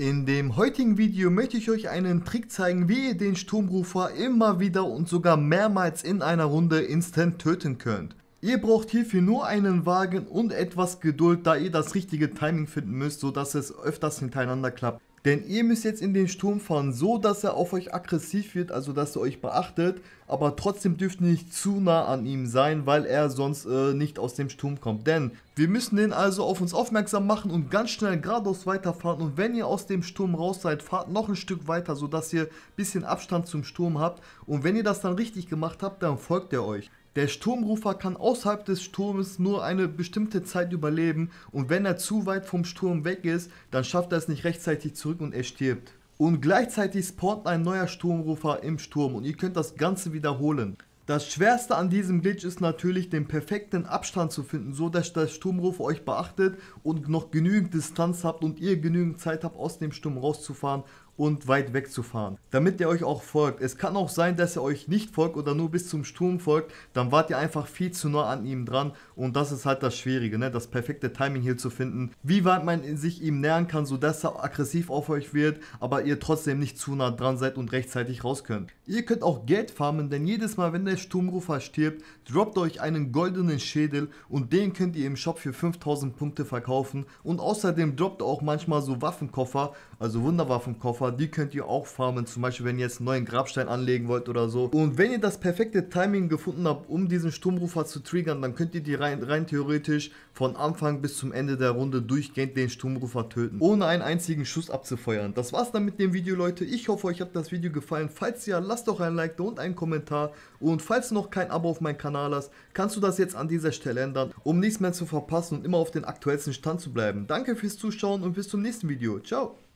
In dem heutigen Video möchte ich euch einen Trick zeigen, wie ihr den Sturmrufer immer wieder und sogar mehrmals in einer Runde instant töten könnt. Ihr braucht hierfür nur einen Wagen und etwas Geduld, da ihr das richtige Timing finden müsst, sodass es öfters hintereinander klappt. Denn ihr müsst jetzt in den Sturm fahren, so dass er auf euch aggressiv wird, also dass er euch beachtet, aber trotzdem dürft ihr nicht zu nah an ihm sein, weil er sonst äh, nicht aus dem Sturm kommt. Denn wir müssen den also auf uns aufmerksam machen und ganz schnell geradeaus weiterfahren und wenn ihr aus dem Sturm raus seid, fahrt noch ein Stück weiter, sodass ihr ein bisschen Abstand zum Sturm habt und wenn ihr das dann richtig gemacht habt, dann folgt er euch. Der Sturmrufer kann außerhalb des Sturmes nur eine bestimmte Zeit überleben und wenn er zu weit vom Sturm weg ist, dann schafft er es nicht rechtzeitig zurück und er stirbt. Und gleichzeitig spawnt ein neuer Sturmrufer im Sturm und ihr könnt das Ganze wiederholen. Das schwerste an diesem Glitch ist natürlich den perfekten Abstand zu finden, so dass der Sturmrufer euch beachtet und noch genügend Distanz habt und ihr genügend Zeit habt aus dem Sturm rauszufahren und weit wegzufahren, damit er euch auch folgt. Es kann auch sein, dass er euch nicht folgt oder nur bis zum Sturm folgt, dann wart ihr einfach viel zu nah an ihm dran und das ist halt das Schwierige, ne? das perfekte Timing hier zu finden, wie weit man sich ihm nähern kann, sodass er aggressiv auf euch wird, aber ihr trotzdem nicht zu nah dran seid und rechtzeitig raus könnt. Ihr könnt auch Geld farmen, denn jedes Mal, wenn der Sturmrufer stirbt, droppt euch einen goldenen Schädel und den könnt ihr im Shop für 5000 Punkte verkaufen und außerdem droppt auch manchmal so Waffenkoffer, also Wunderwaffenkoffer, die könnt ihr auch farmen, zum Beispiel wenn ihr jetzt einen neuen Grabstein anlegen wollt oder so. Und wenn ihr das perfekte Timing gefunden habt, um diesen Sturmrufer zu triggern, dann könnt ihr die rein, rein theoretisch von Anfang bis zum Ende der Runde durchgehend den Sturmrufer töten, ohne einen einzigen Schuss abzufeuern. Das war's dann mit dem Video, Leute. Ich hoffe, euch hat das Video gefallen. Falls ja, lasst doch ein Like da und einen Kommentar. Und falls du noch kein Abo auf meinem Kanal hast, kannst du das jetzt an dieser Stelle ändern, um nichts mehr zu verpassen und immer auf den aktuellsten Stand zu bleiben. Danke fürs Zuschauen und bis zum nächsten Video. Ciao!